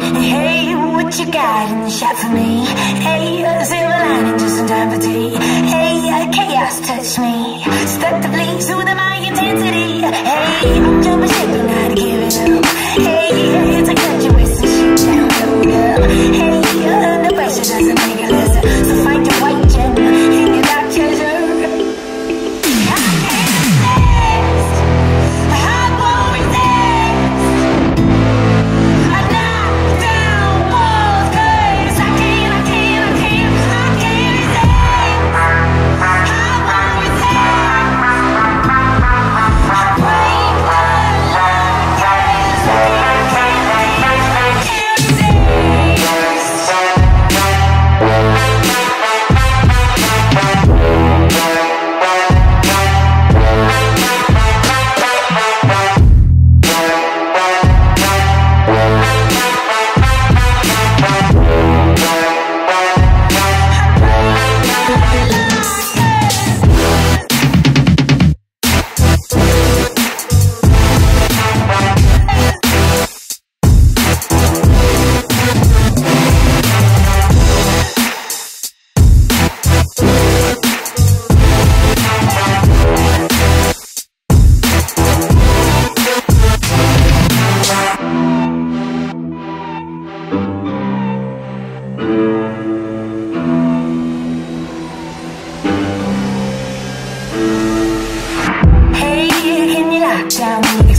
Hey, what you got in the shop for me? Hey, a silver lining just in time for tea. Hey, a chaos touch me. Stuck the flames with my intensity. Hey, I'm jumping, shaking, not giving up. Hey, it's a country western shit, down, load up. Hey, under pressure doesn't down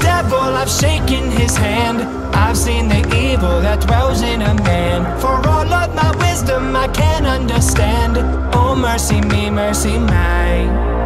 devil, I've shaken his hand. I've seen the evil that dwells in a man. For all of my wisdom I can understand. Oh mercy me, mercy mine.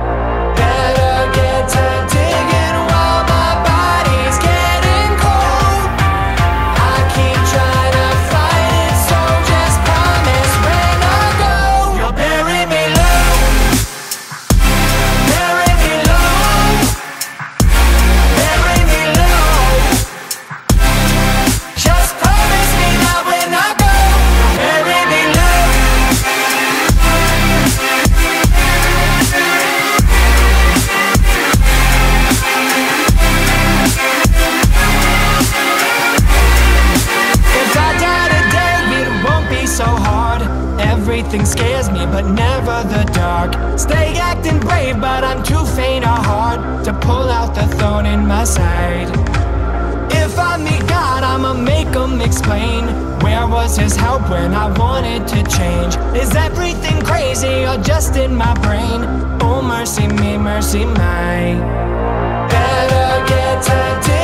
Where was his help when I wanted to change? Is everything crazy or just in my brain? Oh, mercy me, mercy my. Better get a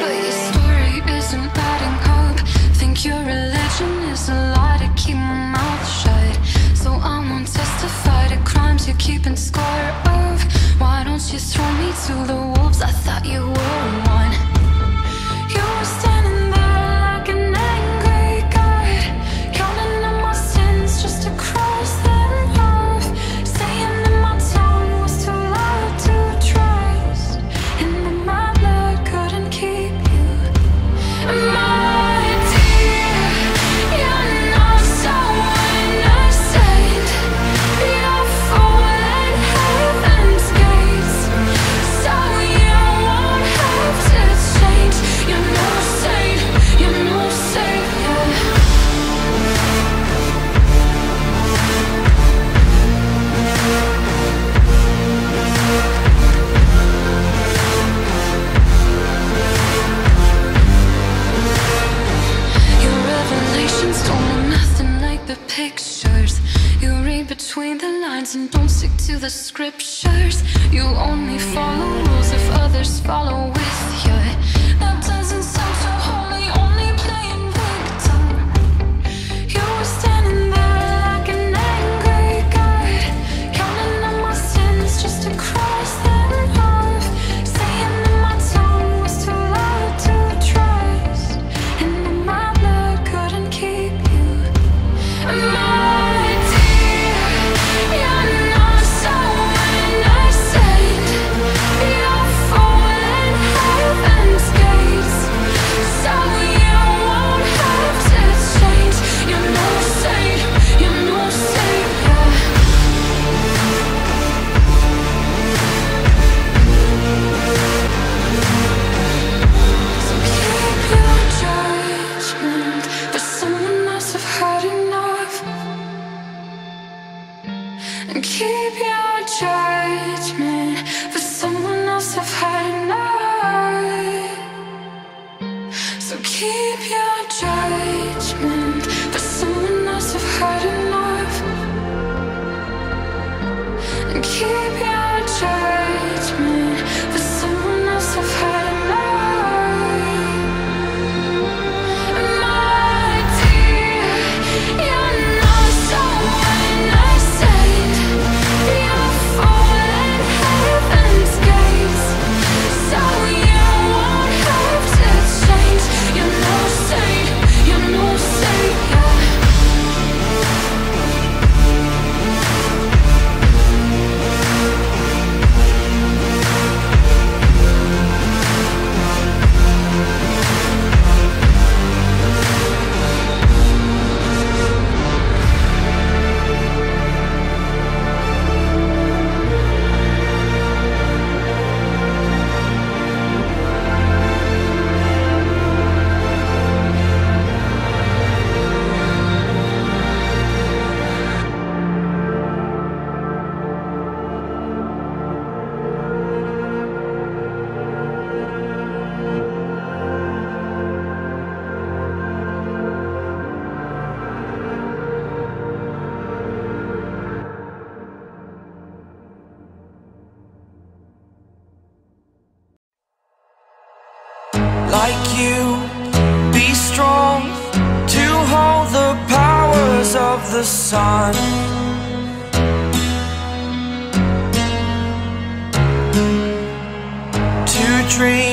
but your story isn't adding up Think your religion is a lie to keep my mouth shut. So I won't testify to crimes you're keeping score of. Why don't you throw me to the wolves, I thought you were to the scriptures. You only follow rules if others follow with you and keep your judgment for someone else. I've had enough, so keep your. The sun. To dream,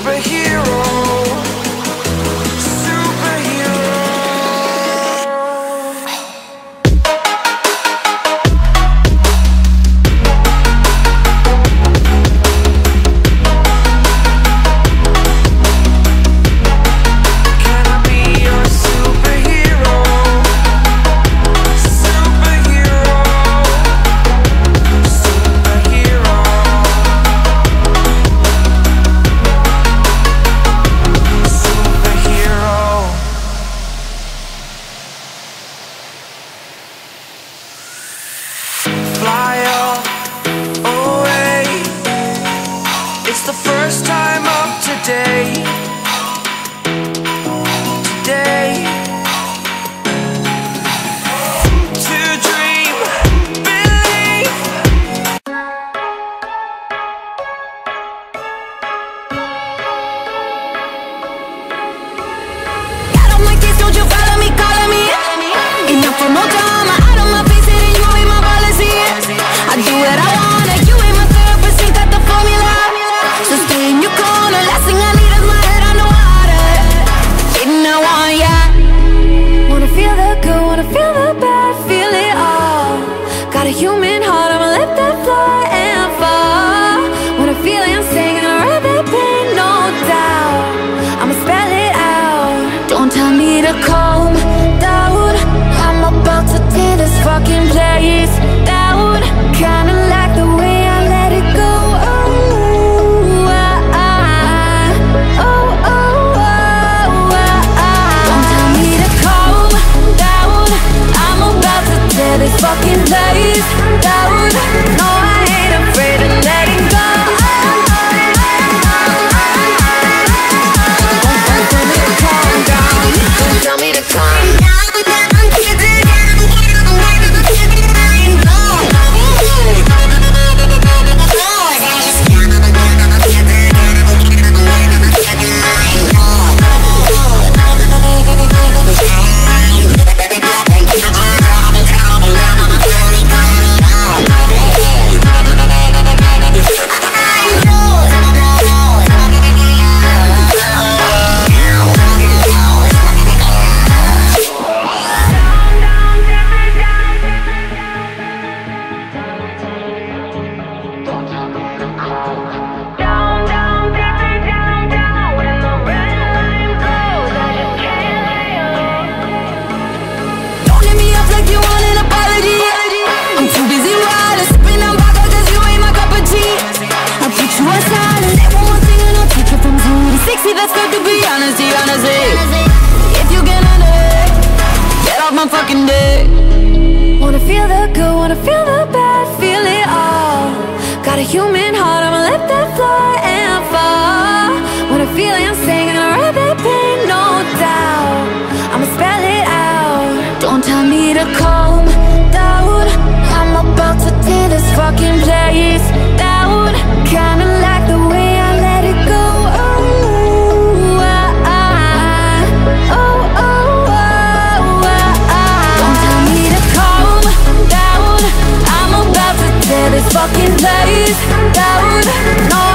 superhero? Enough Wanna feel the good, wanna feel the bad, feel it all. Got a human heart. fucking place down. No.